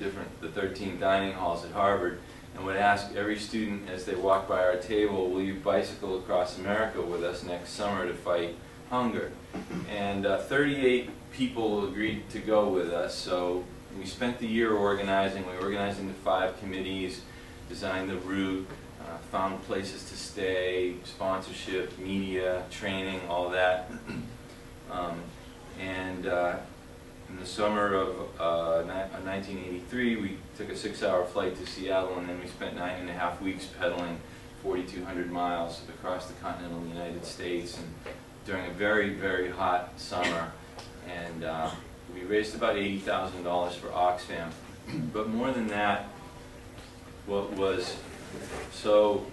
different, the 13 dining halls at Harvard, and would ask every student as they walked by our table, will you bicycle across America with us next summer to fight hunger? And uh, 38 people agreed to go with us, so we spent the year organizing. We organized into five committees, designed the route, uh, found places to stay, sponsorship, media, training, all that. um, and uh, in the summer of uh, 1983, we took a six-hour flight to Seattle, and then we spent nine and a half weeks pedaling 4,200 miles across the continental United States, and during a very, very hot summer. And uh, we raised about $80,000 for Oxfam. But more than that, what was so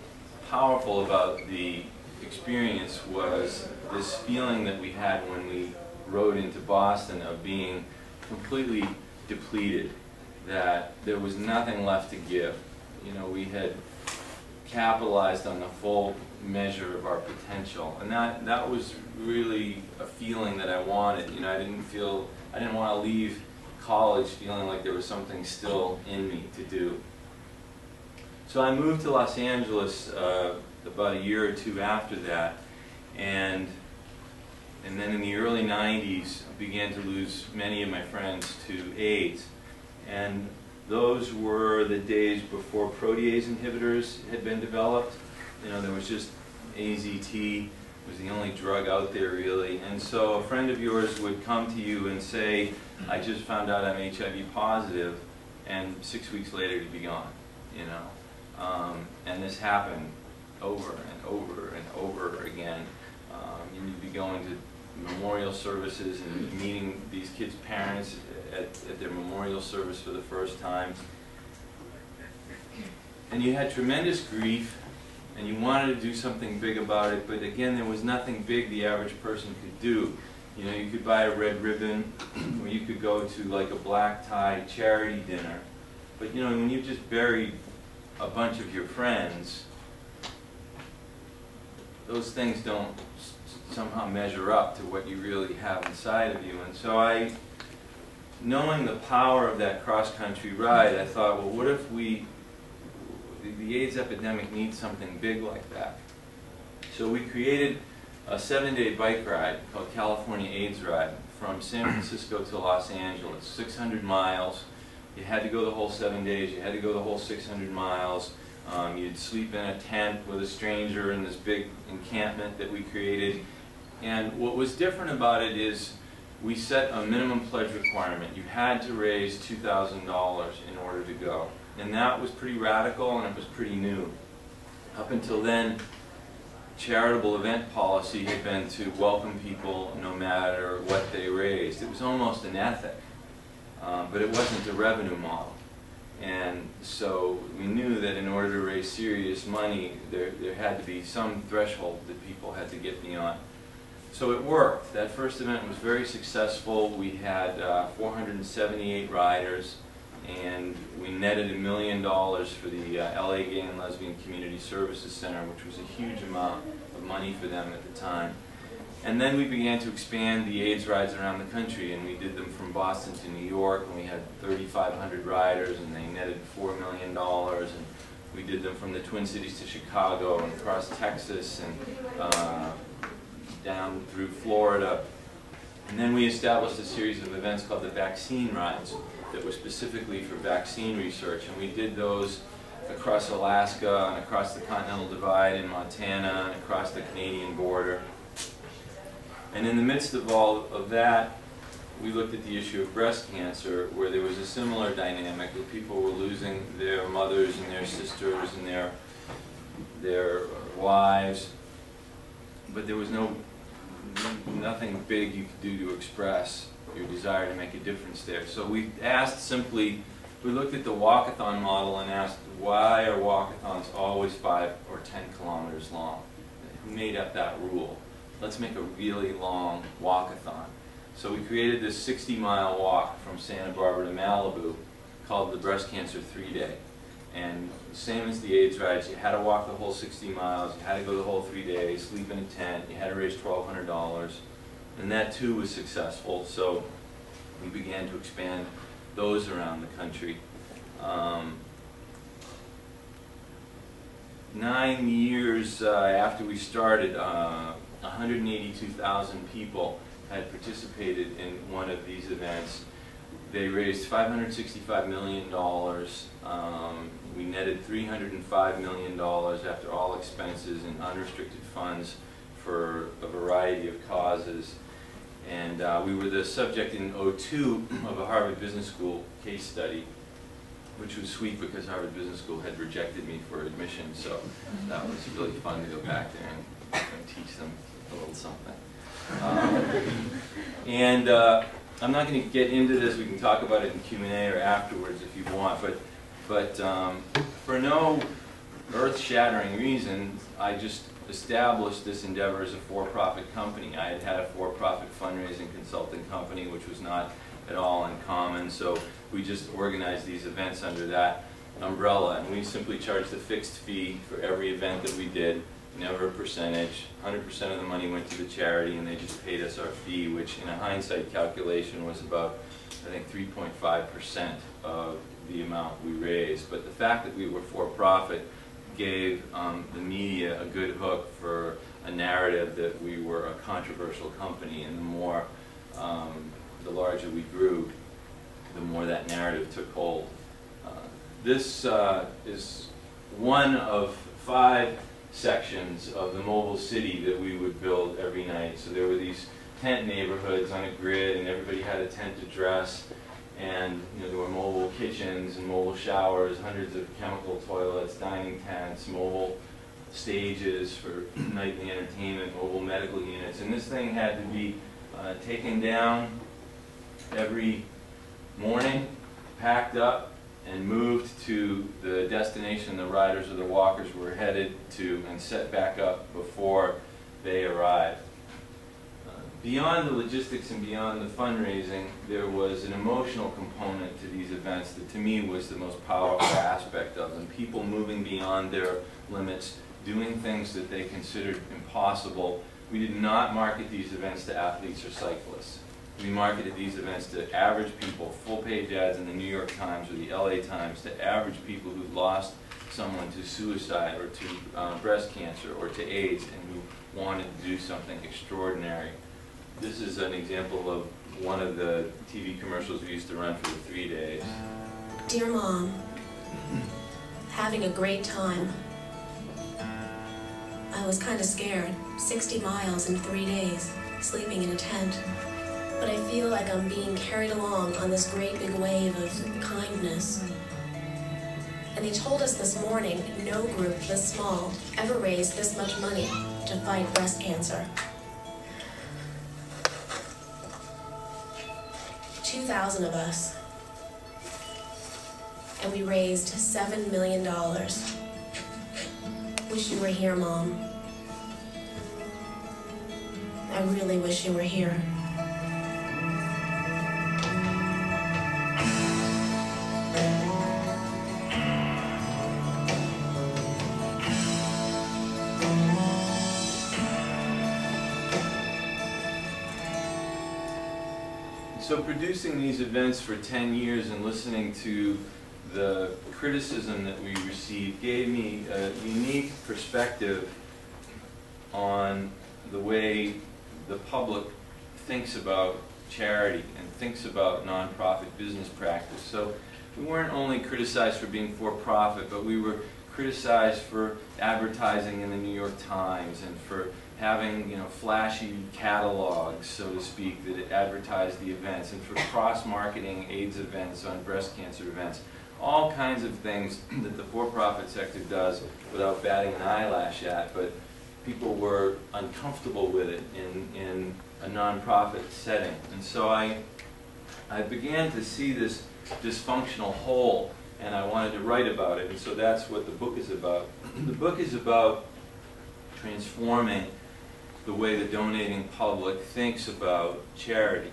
powerful about the experience was this feeling that we had when we rode into Boston of being completely depleted, that there was nothing left to give. You know, we had capitalized on the full measure of our potential, and that that was really a feeling that I wanted. You know, I didn't feel I didn't want to leave college feeling like there was something still in me to do. So I moved to Los Angeles uh, about a year or two after that, and and then in the early 90s, I began to lose many of my friends to AIDS. And those were the days before protease inhibitors had been developed. You know, there was just AZT was the only drug out there really. And so a friend of yours would come to you and say, I just found out I'm HIV positive, and six weeks later you'd be gone, you know. Um, and this happened over and over and over again. Um, you'd be going to memorial services and meeting these kids' parents at, at their memorial service for the first time. And you had tremendous grief, and you wanted to do something big about it, but again, there was nothing big the average person could do. You know, you could buy a red ribbon, or you could go to like a black tie charity dinner. But you know, when you just buried a bunch of your friends, those things don't somehow measure up to what you really have inside of you. And so I, knowing the power of that cross-country ride, I thought, well, what if we, the AIDS epidemic needs something big like that. So we created a seven-day bike ride called California AIDS Ride from San Francisco to Los Angeles, 600 miles. You had to go the whole seven days. You had to go the whole 600 miles. Um, you'd sleep in a tent with a stranger in this big encampment that we created. And what was different about it is we set a minimum pledge requirement. You had to raise $2,000 in order to go. And that was pretty radical and it was pretty new. Up until then, charitable event policy had been to welcome people no matter what they raised. It was almost an ethic, um, but it wasn't a revenue model. And so we knew that in order to raise serious money, there, there had to be some threshold that people had to get beyond. So it worked. That first event was very successful. We had uh, 478 riders, and we netted a million dollars for the uh, LA Gay and Lesbian Community Services Center, which was a huge amount of money for them at the time. And then we began to expand the AIDS rides around the country, and we did them from Boston to New York, and we had 3,500 riders, and they netted $4 million. And we did them from the Twin Cities to Chicago and across Texas and uh, down through Florida. And then we established a series of events called the Vaccine Rides that were specifically for vaccine research, and we did those across Alaska and across the Continental Divide in Montana and across the Canadian border. And in the midst of all of that, we looked at the issue of breast cancer, where there was a similar dynamic, that people were losing their mothers and their sisters and their, their wives, but there was no, nothing big you could do to express your desire to make a difference there. So we asked simply, we looked at the walkathon model and asked, why are walkathons always five or 10 kilometers long? Who made up that rule? let's make a really long walkathon. So we created this 60 mile walk from Santa Barbara to Malibu called the Breast Cancer 3-Day. And same as the AIDS rides, you had to walk the whole 60 miles, you had to go the whole three days, sleep in a tent, you had to raise $1,200. And that too was successful, so we began to expand those around the country. Um, nine years uh, after we started, uh, 182,000 people had participated in one of these events. They raised $565 million. Um, we netted $305 million after all expenses and unrestricted funds for a variety of causes. And uh, we were the subject in 02 of a Harvard Business School case study, which was sweet because Harvard Business School had rejected me for admission, so that was really fun to go back there and, and teach them a little something. Um, and uh, I'm not going to get into this. We can talk about it in Q&A or afterwards if you want. But, but um, for no earth-shattering reason, I just established this endeavor as a for-profit company. I had had a for-profit fundraising consulting company, which was not at all uncommon. So we just organized these events under that umbrella, and we simply charged a fixed fee for every event that we did never a percentage. 100% of the money went to the charity, and they just paid us our fee, which in a hindsight calculation was about, I think, 3.5% of the amount we raised. But the fact that we were for-profit gave um, the media a good hook for a narrative that we were a controversial company, and the more, um, the larger we grew, the more that narrative took hold. Uh, this uh, is one of five sections of the mobile city that we would build every night. So there were these tent neighborhoods on a grid and everybody had a tent to dress and you know, there were mobile kitchens and mobile showers, hundreds of chemical toilets, dining tents, mobile stages for nightly entertainment, mobile medical units. And this thing had to be uh, taken down every morning, packed up, and moved to the destination the riders or the walkers were headed to and set back up before they arrived. Uh, beyond the logistics and beyond the fundraising, there was an emotional component to these events that to me was the most powerful aspect of them. People moving beyond their limits, doing things that they considered impossible. We did not market these events to athletes or cyclists we marketed these events to average people, full-page ads in the New York Times or the LA Times, to average people who lost someone to suicide or to uh, breast cancer or to AIDS and who wanted to do something extraordinary. This is an example of one of the TV commercials we used to run for the three days. Dear Mom, having a great time. I was kind of scared. 60 miles in three days, sleeping in a tent but I feel like I'm being carried along on this great big wave of kindness. And they told us this morning no group this small ever raised this much money to fight breast cancer. 2,000 of us. And we raised $7 million. Wish you were here, Mom. I really wish you were here. So producing these events for 10 years and listening to the criticism that we received gave me a unique perspective on the way the public thinks about charity and thinks about nonprofit business practice. So we weren't only criticized for being for-profit, but we were criticized for advertising in the New York Times and for having you know flashy catalogs, so to speak, that advertise the events, and for cross-marketing AIDS events on breast cancer events, all kinds of things that the for-profit sector does without batting an eyelash at, but people were uncomfortable with it in, in a nonprofit setting. And so I, I began to see this dysfunctional whole, and I wanted to write about it, and so that's what the book is about. the book is about transforming the way the donating public thinks about charity.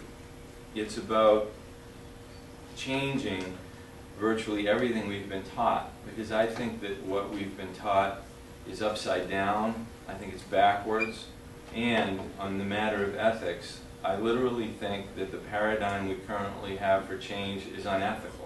It's about changing virtually everything we've been taught because I think that what we've been taught is upside down. I think it's backwards. And on the matter of ethics, I literally think that the paradigm we currently have for change is unethical.